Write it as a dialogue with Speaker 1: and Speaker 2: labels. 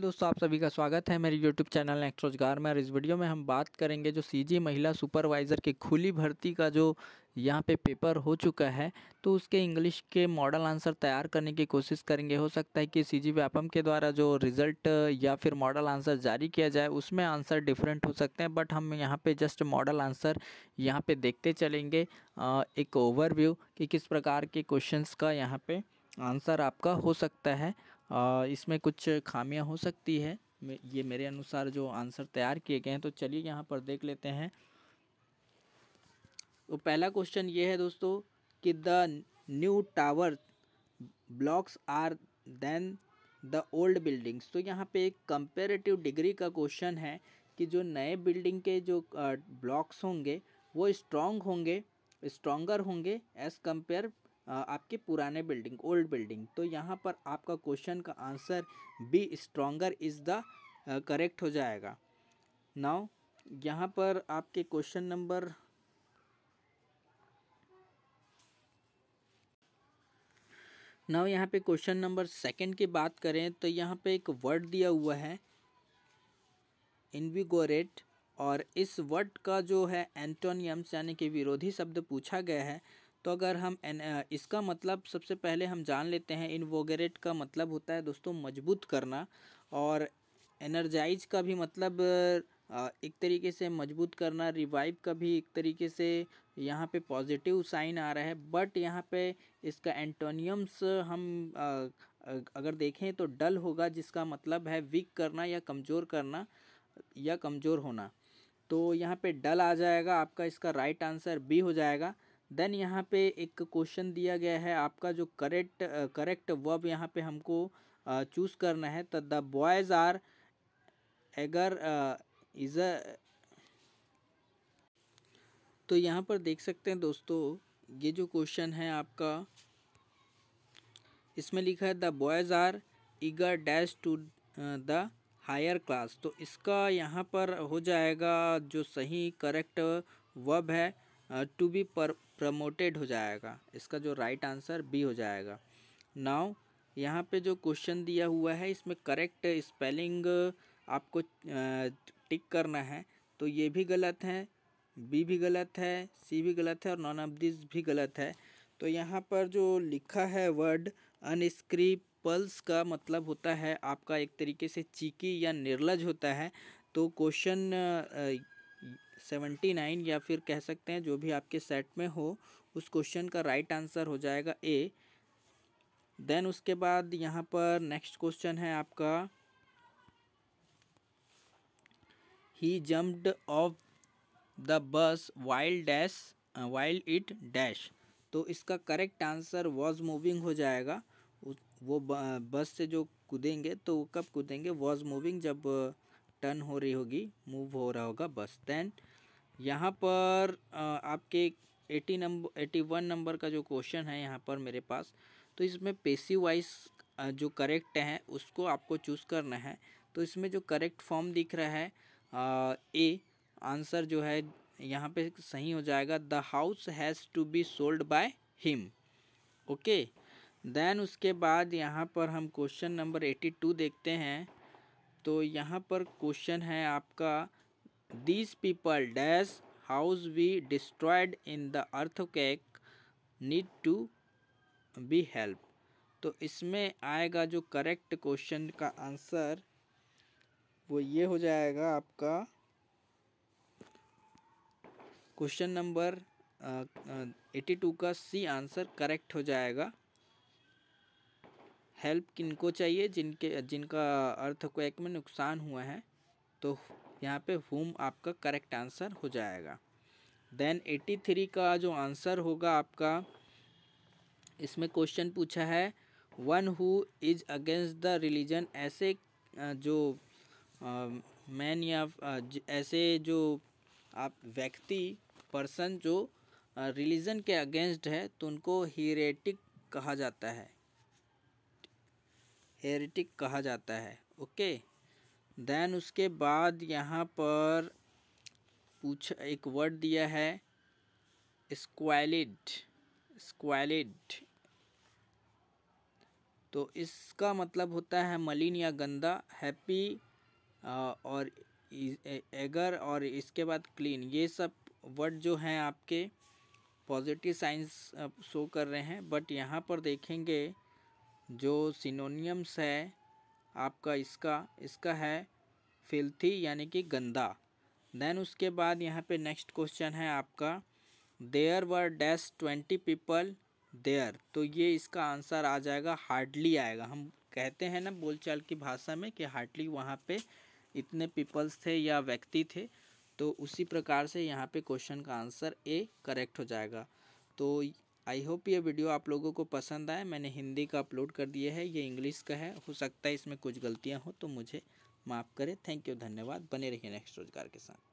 Speaker 1: दोस्तों, आप सभी का स्वागत है मेरे YouTube चैनल नेक्स्ट रोज़गार में। और इस वीडियो में हम बात करेंगे जो सीजी महिला सुपरवाइज़र की खुली भर्ती का जो यहाँ पे पेपर हो चुका है तो उसके इंग्लिश के मॉडल आंसर तैयार करने की कोशिश करेंगे। हो सकता है कि सीजी व्यापम के द्वारा जो रिज़ल्ट या फिर मॉडल आंसर जारी किया जाए, उसमें आंसर डिफरेंट हो सकते हैं बट हम यहाँ पर जस्ट मॉडल आंसर यहाँ पर देखते चलेंगे। एक ओवरव्यू कि किस प्रकार के क्वेश्चन का यहाँ पर आंसर आपका हो सकता है। इसमें कुछ खामियाँ हो सकती है। ये मेरे अनुसार जो आंसर तैयार किए गए हैं तो चलिए यहाँ पर देख लेते हैं। तो पहला क्वेश्चन ये है दोस्तों कि the new tower blocks are then the old buildings तो यहाँ पे एक कंपेरेटिव डिग्री का क्वेश्चन है कि जो नए बिल्डिंग के जो ब्लॉक्स होंगे, वो स्ट्रॉन्ग होंगे स्ट्रॉन्गर होंगे एज़ कंपेयर आपके पुराने बिल्डिंग, ओल्ड बिल्डिंग। तो यहाँ पर आपका क्वेश्चन का answer B stronger is the correct हो जाएगा। नाउ, यहाँ पर आपके क्वेश्चन नंबर नाउ, यहाँ पे क्वेश्चन नंबर सेकंड की बात करें तो यहाँ पे एक वर्ड दिया हुआ है, इनविगोरेट, और इस वर्ड का जो है एंटोनियम्स यानी कि विरोधी शब्द पूछा गया है तो अगर हम इसका मतलब सबसे पहले हम जान लेते हैं, इनवोगरेट का मतलब होता है दोस्तों मज़बूत करना और एनर्जाइज का भी मतलब एक तरीके से मज़बूत करना, रिवाइव का भी एक तरीके से यहाँ पे पॉजिटिव साइन आ रहा है। बट यहाँ पे इसका एंटोनियम्स हम अगर देखें तो डल होगा, जिसका मतलब है वीक करना या कमज़ोर करना या कमज़ोर होना। तो यहाँ पे डल आ जाएगा, आपका इसका राइट आंसर बी हो जाएगा। देन यहाँ पे एक क्वेश्चन दिया गया है, आपका जो करेक्ट करेक्ट वर्ब यहाँ पे हमको चूज़ करना है तो the boys are eager is a तो यहाँ पर देख सकते हैं दोस्तों, ये जो क्वेश्चन है आपका, इसमें लिखा है the boys are eager dash to the higher class तो इसका यहाँ पर हो जाएगा जो सही करेक्ट वर्ब है टू बी पर प्रमोटेड हो जाएगा। इसका जो राइट आंसर बी हो जाएगा। नाउ यहाँ पे जो क्वेश्चन दिया हुआ है, इसमें करेक्ट स्पेलिंग आपको टिक करना है। तो ये भी गलत है बी भी गलत है सी भी गलत है और नॉन ऑफ़ दिस भी गलत है। तो यहाँ पर जो लिखा है वर्ड अनस्क्रिपल्स का मतलब होता है आपका एक तरीके से चीकी या निर्लज होता है। तो क्वेश्चन सेवेंटी नाइन या फिर कह सकते हैं जो भी आपके सेट में हो, उस क्वेश्चन का राइट आंसर हो जाएगा ए देन उसके बाद यहाँ पर नेक्स्ट क्वेश्चन है आपका। He jumped off the bus wild dash wild it dash तो इसका करेक्ट आंसर वॉज़ मूविंग हो जाएगा। वो बस से जो कूदेंगे तो कब कूदेंगे? वॉज़ मूविंग जब टर्न हो रही होगी मूव हो रहा होगा बस। देन यहाँ पर आपके eighty number eighty one number का जो क्वेश्चन है यहाँ पर मेरे पास तो इसमें पेसी वाइज जो करेक्ट है उसको आपको चूज़ करना है। तो इसमें जो करेक्ट फॉर्म दिख रहा है ए आंसर जो है यहाँ पे सही हो जाएगा। The house has to be sold by him okay then उसके बाद यहाँ पर हम क्वेश्चन नंबर एटी टू देखते हैं। तो यहाँ पर क्वेश्चन है आपका these people dash house we destroyed in the cake need to be help तो इसमें आएगा जो करेक्ट क्वेश्चन का आंसर वो ये हो जाएगा आपका। क्वेश्चन नंबर एटी टू का सी आंसर करेक्ट हो जाएगा। हेल्प किनको चाहिए, जिनके, जिनका अर्थ को एक में नुकसान हुआ है तो यहाँ पे हुम आपका करेक्ट आंसर हो जाएगा। देन एटी थ्री का जो आंसर होगा आपका, इसमें क्वेश्चन पूछा है one who is against the religion ऐसे जो मैन या ऐसे जो आप व्यक्ति पर्सन जो रिलीजन के अगेंस्ट है तो उनको हीरेटिक कहा जाता है। हेरिटिक कहा जाता है, ओके? देन उसके बाद यहाँ पर पूछ, एक वर्ड दिया है, स्क्वालिड स्क्वालिड। तो इसका मतलब होता है मलिन या गंदा, हैप्पी और एगर, और इसके बाद क्लीन। ये सब वर्ड जो हैं आपके पॉजिटिव साइंस शो कर रहे हैं, बट यहाँ पर देखेंगे जो सिनोनियम्स है, आपका इसका इसका है फिल्थी यानी कि गंदा। देन उसके बाद यहाँ पे नेक्स्ट क्वेश्चन है आपका। There were dash twenty people there तो ये इसका आंसर आ जाएगा हार्डली आएगा। हम कहते हैं ना बोलचाल की भाषा में कि हार्डली वहाँ पे इतने पीपल्स थे या व्यक्ति थे। तो उसी प्रकार से यहाँ पे क्वेश्चन का आंसर ए करेक्ट हो जाएगा। तो आई होप ये वीडियो आप लोगों को पसंद आए मैंने हिंदी का अपलोड कर दिया है, ये इंग्लिश का है। हो सकता है इसमें कुछ गलतियाँ हो तो मुझे माफ़ करें। थैंक यू धन्यवाद। बने रहिए नेक्स्ट रोज़गार के साथ।